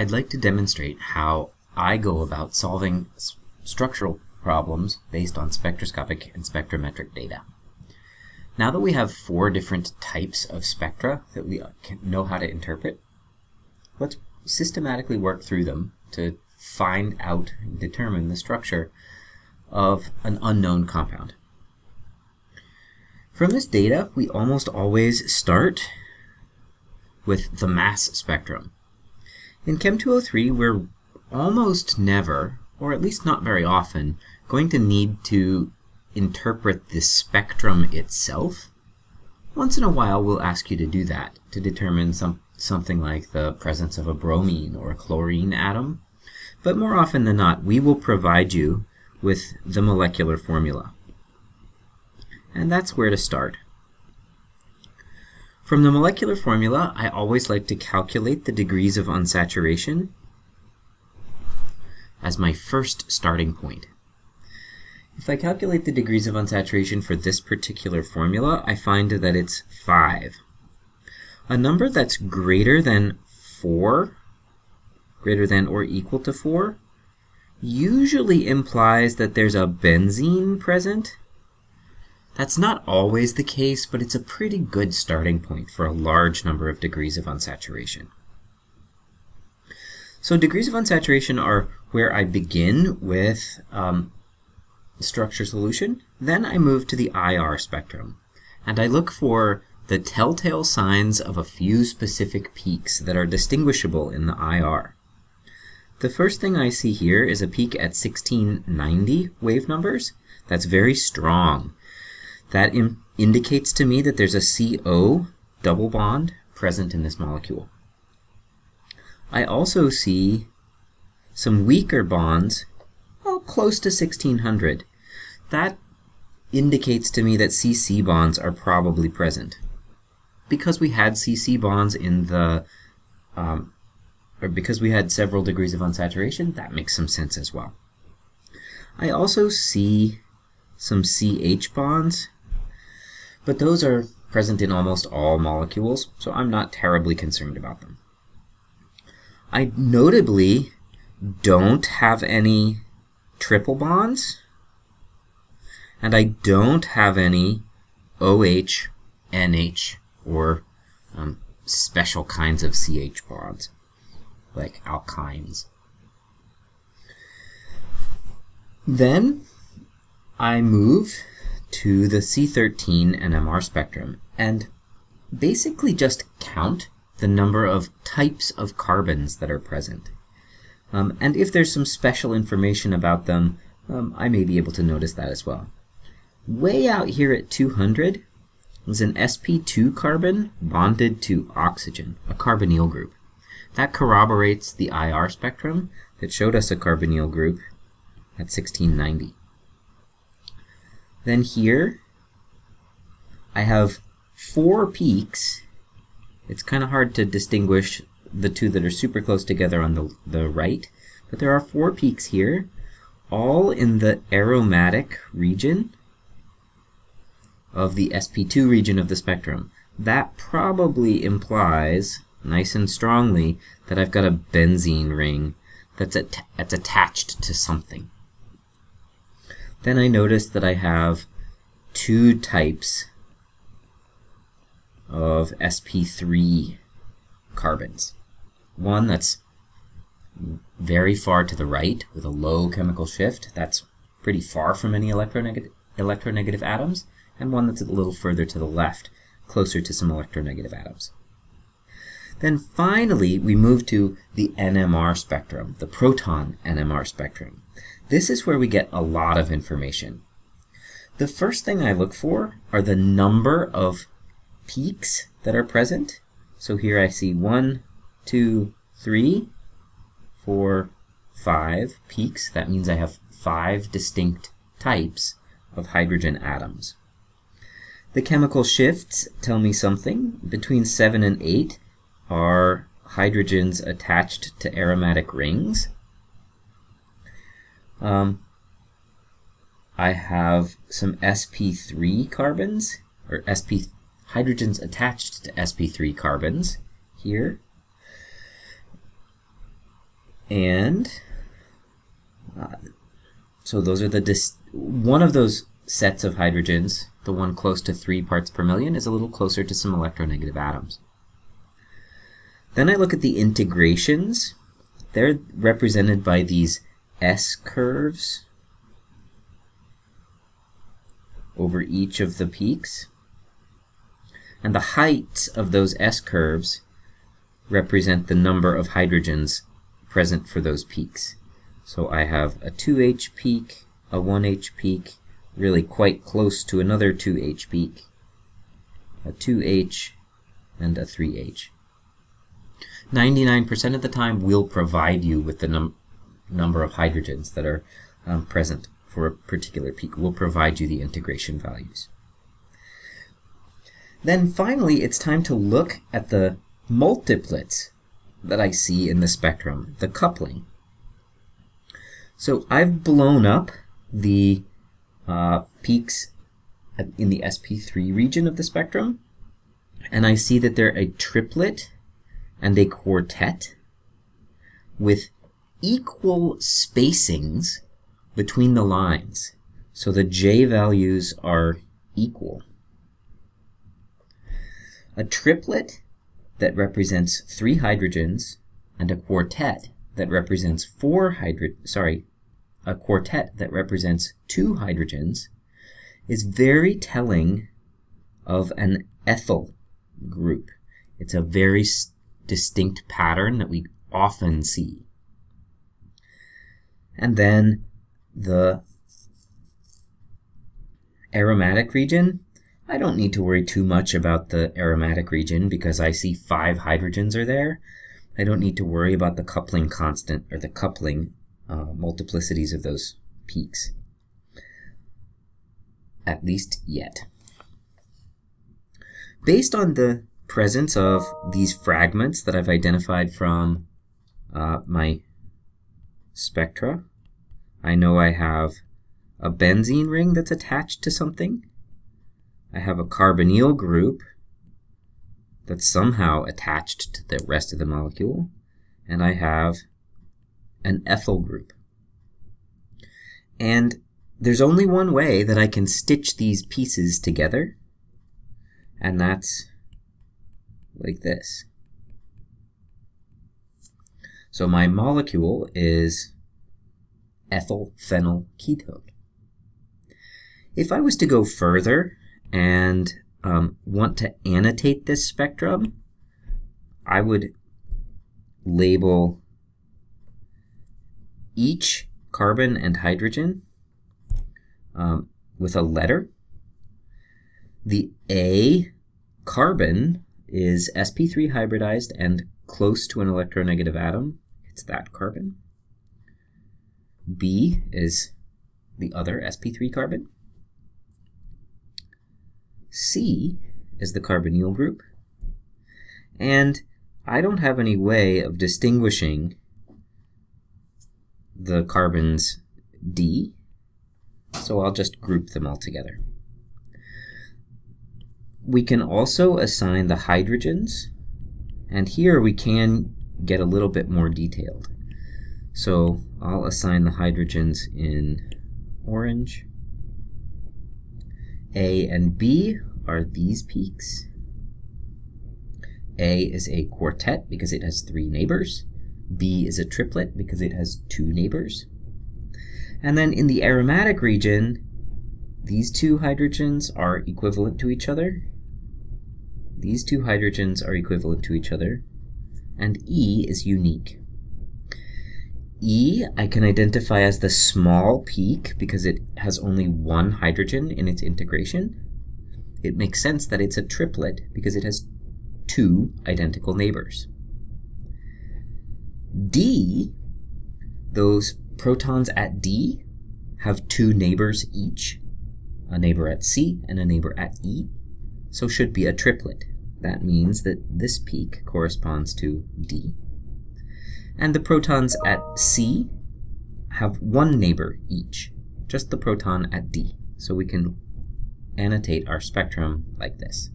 I'd like to demonstrate how I go about solving structural problems based on spectroscopic and spectrometric data. Now that we have four different types of spectra that we uh, know how to interpret, let's systematically work through them to find out and determine the structure of an unknown compound. From this data, we almost always start with the mass spectrum. In Chem 203, we're almost never, or at least not very often, going to need to interpret the spectrum itself. Once in a while, we'll ask you to do that to determine some, something like the presence of a bromine or a chlorine atom. But more often than not, we will provide you with the molecular formula. And that's where to start. From the molecular formula, I always like to calculate the degrees of unsaturation as my first starting point. If I calculate the degrees of unsaturation for this particular formula, I find that it's 5. A number that's greater than 4, greater than or equal to 4, usually implies that there's a benzene present. That's not always the case, but it's a pretty good starting point for a large number of degrees of unsaturation. So degrees of unsaturation are where I begin with um, structure solution, then I move to the IR spectrum, and I look for the telltale signs of a few specific peaks that are distinguishable in the IR. The first thing I see here is a peak at 1690 wave numbers. That's very strong. That indicates to me that there's a CO double bond present in this molecule. I also see some weaker bonds, well, close to 1600. That indicates to me that CC bonds are probably present. Because we had CC bonds in the, um, or because we had several degrees of unsaturation, that makes some sense as well. I also see some CH bonds, but those are present in almost all molecules, so I'm not terribly concerned about them. I notably don't have any triple bonds, and I don't have any OH, NH, or um, special kinds of CH bonds, like alkynes. Then I move to the C13 NMR spectrum and basically just count the number of types of carbons that are present. Um, and if there's some special information about them, um, I may be able to notice that as well. Way out here at 200 is an sp2 carbon bonded to oxygen, a carbonyl group. That corroborates the IR spectrum that showed us a carbonyl group at 1690. Then here, I have four peaks it's kind of hard to distinguish the two that are super close together on the, the right, but there are four peaks here, all in the aromatic region of the sp2 region of the spectrum. That probably implies, nice and strongly, that I've got a benzene ring that's, at that's attached to something. Then I notice that I have two types of sp3 carbons. One that's very far to the right with a low chemical shift, that's pretty far from any electronegative, electronegative atoms, and one that's a little further to the left, closer to some electronegative atoms. Then finally, we move to the NMR spectrum, the proton NMR spectrum. This is where we get a lot of information. The first thing I look for are the number of peaks that are present. So here I see one, two, three, four, five peaks. That means I have five distinct types of hydrogen atoms. The chemical shifts tell me something. Between 7 and 8 are hydrogens attached to aromatic rings. Um, I have some sp3 carbons, or sp hydrogens attached to sp3 carbons here. And uh, so those are the one of those sets of hydrogens, the one close to 3 parts per million, is a little closer to some electronegative atoms. Then I look at the integrations. They're represented by these S curves over each of the peaks. And the heights of those S curves represent the number of hydrogens present for those peaks. So I have a 2H peak, a 1H peak, really quite close to another 2H peak, a 2H, and a 3H. 99% of the time we'll provide you with the num number of hydrogens that are um, present for a particular peak. We'll provide you the integration values. Then finally, it's time to look at the multiplets that I see in the spectrum, the coupling. So I've blown up the uh, peaks in the sp3 region of the spectrum, and I see that they're a triplet and a quartet with equal spacings between the lines. So the J values are equal. A triplet that represents three hydrogens and a quartet that represents four hydro sorry, a quartet that represents two hydrogens is very telling of an ethyl group. It's a very distinct pattern that we often see. And then the aromatic region, I don't need to worry too much about the aromatic region because I see five hydrogens are there. I don't need to worry about the coupling constant or the coupling uh, multiplicities of those peaks. At least yet. Based on the presence of these fragments that I've identified from uh, my spectra. I know I have a benzene ring that's attached to something. I have a carbonyl group that's somehow attached to the rest of the molecule. And I have an ethyl group. And there's only one way that I can stitch these pieces together, and that's like this. So my molecule is ethyl phenyl ketone. If I was to go further and um, want to annotate this spectrum, I would label each carbon and hydrogen um, with a letter. The A carbon is sp3 hybridized and close to an electronegative atom. It's that carbon. B is the other sp3 carbon. C is the carbonyl group. And I don't have any way of distinguishing the carbons D, so I'll just group them all together. We can also assign the hydrogens, and here we can get a little bit more detailed. So I'll assign the hydrogens in orange. A and B are these peaks. A is a quartet because it has three neighbors. B is a triplet because it has two neighbors. And then in the aromatic region, these two hydrogens are equivalent to each other. These two hydrogens are equivalent to each other. And E is unique. E I can identify as the small peak because it has only one hydrogen in its integration. It makes sense that it's a triplet because it has two identical neighbors. D, those protons at D have two neighbors each, a neighbor at C and a neighbor at E, so should be a triplet. That means that this peak corresponds to D. And the protons at C have one neighbor each, just the proton at D. So we can annotate our spectrum like this.